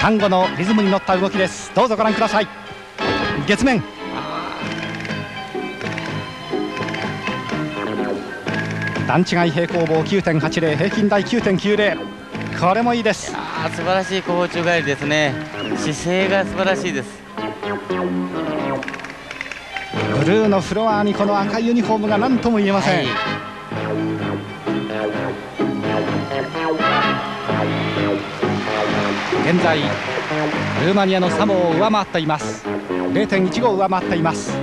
単語のリズムに乗った動きです。どうぞご覧ください。月面。段違い平行棒9.80平均台9.90これもいいです。あ素晴らしい後方宙返りですね。姿勢が素晴らしいです。ブルーのフロアにこの赤いユニフォームが何とも言えません、はい、現在ルーマニアのサモを上回っています。0.15上回っています。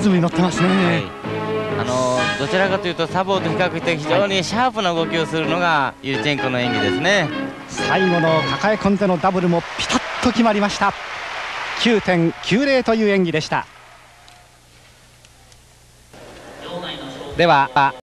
ズムに乗ってますね、はい、あのどちらかというとサボーと比較して非常にシャープな動きをするのがユルチェンコの演技ですね。最後の抱え込んでのダブルもピタッと決まりました。9.90という演技でした。では